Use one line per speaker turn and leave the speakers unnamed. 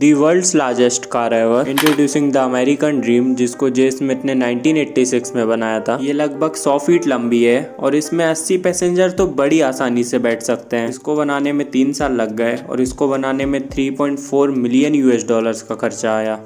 The world's largest car ever introducing the American dream जिसको J Smith ने 1986 में बनाया था। ये लगभग 100 फीट लंबी है और इसमें 80 पैसेंजर तो बड़ी आसानी से बैठ सकते हैं। इसको बनाने में तीन साल लग गए और इसको बनाने में 3.4 मिलियन यूएस डॉलर्स का खर्चा आया।